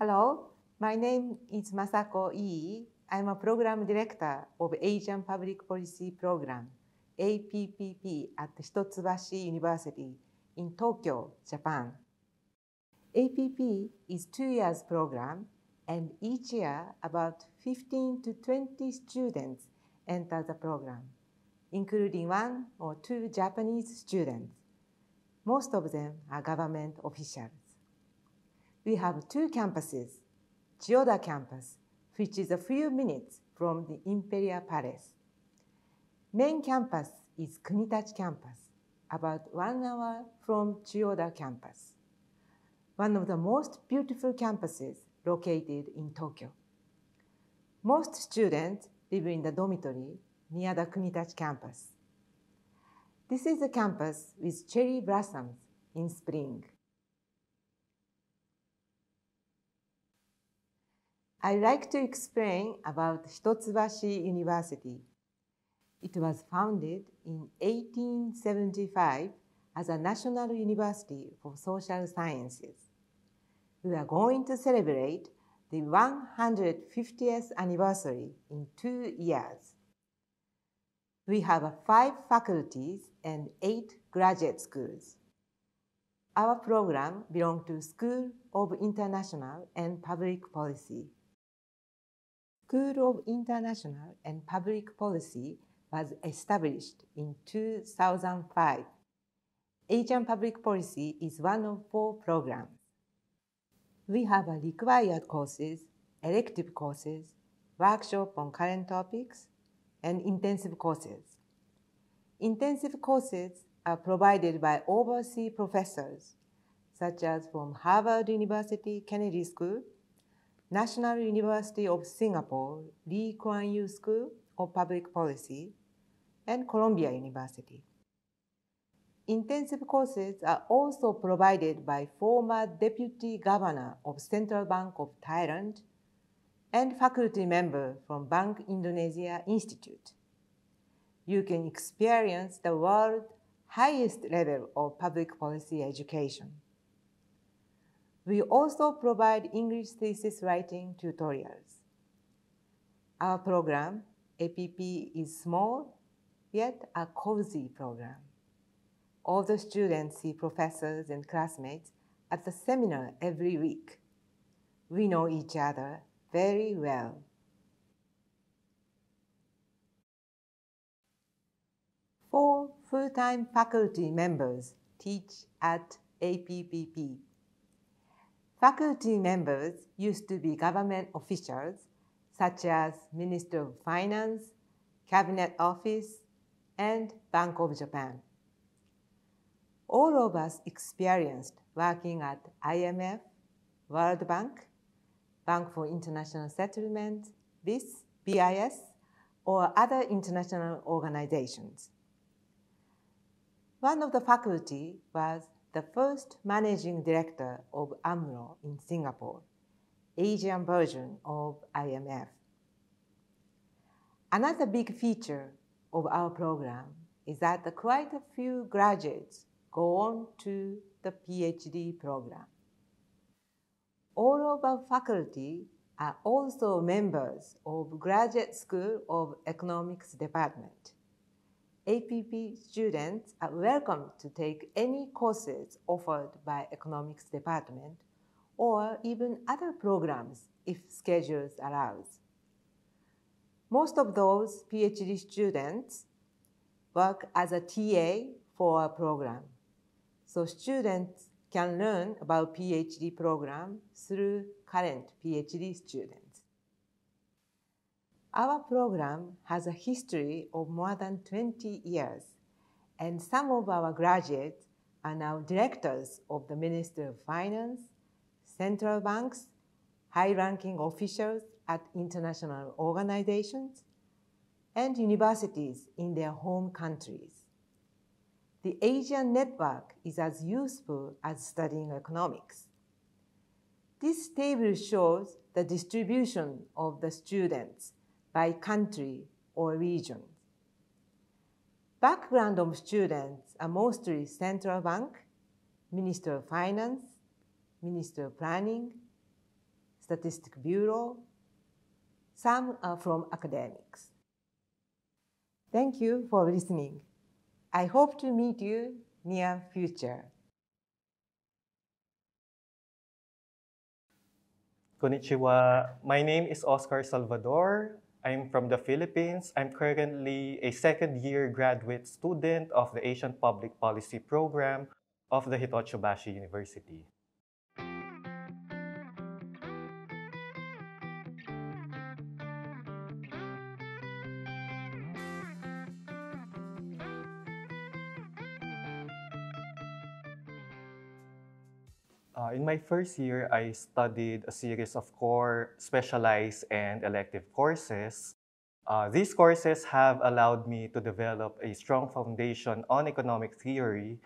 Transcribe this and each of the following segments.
Hello, my name is Masako Ii. I'm a program director of Asian Public Policy Program, APPP at Hitotsubashi University in Tokyo, Japan. APP is two years program and each year about 15 to 20 students enter the program, including one or two Japanese students. Most of them are government officials. We have two campuses, Chiyoda campus, which is a few minutes from the Imperial Palace. Main campus is Kunitachi campus, about one hour from Chiyoda campus, one of the most beautiful campuses located in Tokyo. Most students live in the dormitory near the Kunitachi campus. This is a campus with cherry blossoms in spring. I'd like to explain about Hitotsubashi University. It was founded in 1875 as a national university for social sciences. We are going to celebrate the 150th anniversary in two years. We have five faculties and eight graduate schools. Our program belongs to School of International and Public Policy. School of International and Public Policy was established in 2005. Asian Public Policy is one of four programs. We have a required courses, elective courses, workshop on current topics, and intensive courses. Intensive courses are provided by overseas professors, such as from Harvard University Kennedy School, National University of Singapore Lee Kuan Yew School of Public Policy, and Columbia University. Intensive courses are also provided by former Deputy Governor of Central Bank of Thailand and faculty member from Bank Indonesia Institute. You can experience the world's highest level of public policy education. We also provide English thesis writing tutorials. Our program, APP, is small yet a cozy program. All the students see professors and classmates at the seminar every week. We know each other very well. Four full-time faculty members teach at APPP. Faculty members used to be government officials such as Minister of Finance, Cabinet Office, and Bank of Japan. All of us experienced working at IMF, World Bank, Bank for International Settlement, BIS, BIS, or other international organizations. One of the faculty was the first managing director of AMRO in Singapore, Asian version of IMF. Another big feature of our program is that quite a few graduates go on to the PhD program. All of our faculty are also members of Graduate School of Economics Department. APP students are welcome to take any courses offered by Economics Department or even other programs if schedules allows. Most of those PhD students work as a TA for a program. So students can learn about PhD program through current PhD students. Our program has a history of more than 20 years, and some of our graduates are now directors of the Ministry of Finance, central banks, high-ranking officials at international organizations, and universities in their home countries. The Asian network is as useful as studying economics. This table shows the distribution of the students by country or region. Background of students are mostly central bank, Minister of Finance, Minister of Planning, Statistic Bureau. Some are from academics. Thank you for listening. I hope to meet you near future. Konnichiwa. My name is Oscar Salvador. I'm from the Philippines. I'm currently a second year graduate student of the Asian Public Policy Program of the Hitotsubashi University. Uh, in my first year, I studied a series of core, specialized, and elective courses. Uh, these courses have allowed me to develop a strong foundation on economic theory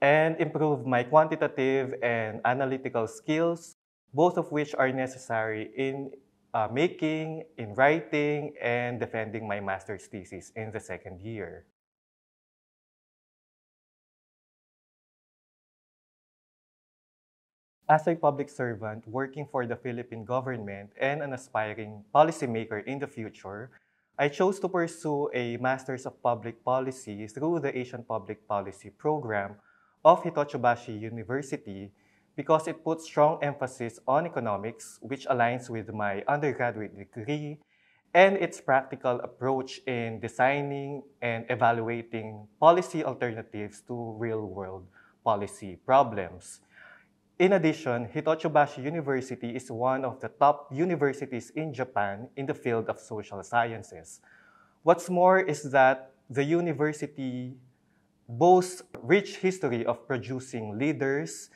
and improve my quantitative and analytical skills, both of which are necessary in uh, making, in writing, and defending my master's thesis in the second year. As a public servant working for the Philippine government and an aspiring policymaker in the future, I chose to pursue a Masters of Public Policy through the Asian Public Policy Program of Hitotsubashi University because it puts strong emphasis on economics, which aligns with my undergraduate degree, and its practical approach in designing and evaluating policy alternatives to real-world policy problems. In addition, Hitotsubashi University is one of the top universities in Japan in the field of social sciences. What's more is that the university boasts rich history of producing leaders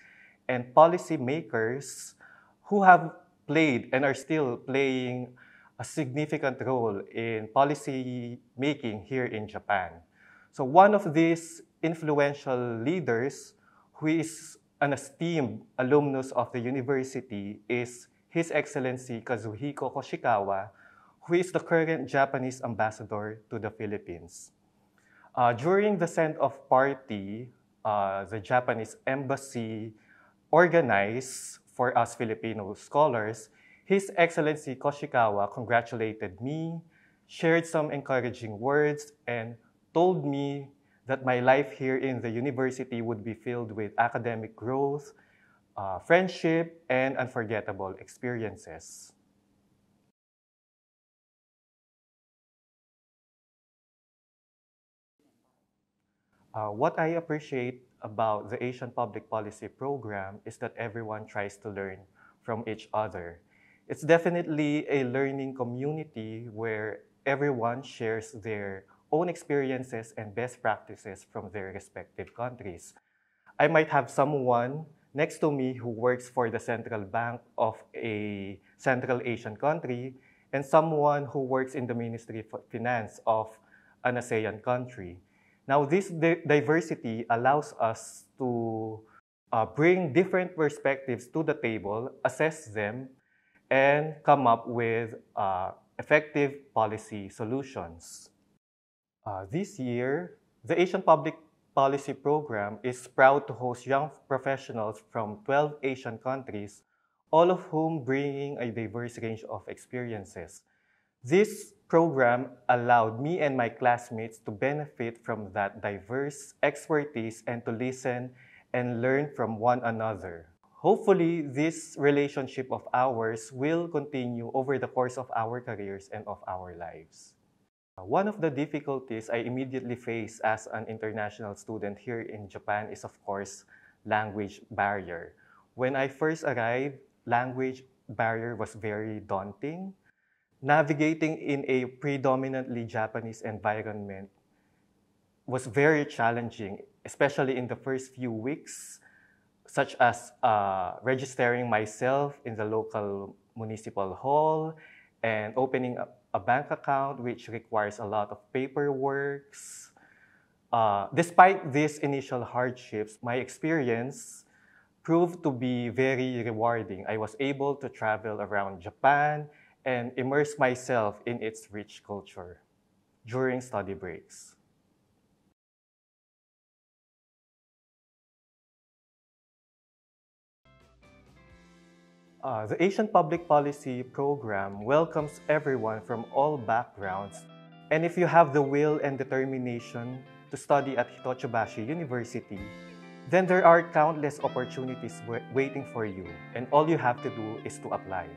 and policy makers who have played and are still playing a significant role in policy making here in Japan. So one of these influential leaders who is an esteemed alumnus of the university is His Excellency Kazuhiko Koshikawa, who is the current Japanese ambassador to the Philippines. Uh, during the send-off party, uh, the Japanese embassy organized for us Filipino scholars, His Excellency Koshikawa congratulated me, shared some encouraging words, and told me that my life here in the university would be filled with academic growth, uh, friendship, and unforgettable experiences. Uh, what I appreciate about the Asian Public Policy Program is that everyone tries to learn from each other. It's definitely a learning community where everyone shares their own experiences and best practices from their respective countries. I might have someone next to me who works for the central bank of a Central Asian country and someone who works in the Ministry of Finance of an ASEAN country. Now, this di diversity allows us to uh, bring different perspectives to the table, assess them, and come up with uh, effective policy solutions. Uh, this year, the Asian Public Policy Program is proud to host young professionals from 12 Asian countries, all of whom bringing a diverse range of experiences. This program allowed me and my classmates to benefit from that diverse expertise and to listen and learn from one another. Hopefully, this relationship of ours will continue over the course of our careers and of our lives. One of the difficulties I immediately face as an international student here in Japan is, of course, language barrier. When I first arrived, language barrier was very daunting. Navigating in a predominantly Japanese environment was very challenging, especially in the first few weeks, such as uh, registering myself in the local municipal hall and opening up a bank account, which requires a lot of paperwork. Uh, despite these initial hardships, my experience proved to be very rewarding. I was able to travel around Japan and immerse myself in its rich culture during study breaks. Uh, the Asian Public Policy Program welcomes everyone from all backgrounds. And if you have the will and determination to study at Hitotsubashi University, then there are countless opportunities waiting for you, and all you have to do is to apply.